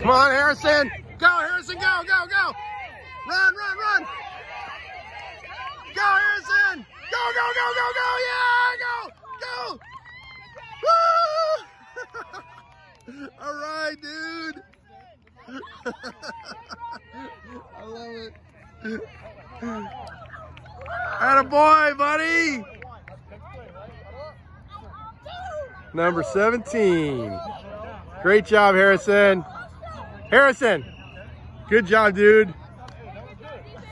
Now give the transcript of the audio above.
Come on, Harrison. Go, Harrison, go, go, go. Run, run, run. Go, Harrison. Go, go, go, go, go. Yeah, go, go. Woo! All right, dude. I love it. Atta boy, buddy. Number 17. Great job, Harrison. Harrison, good job, dude.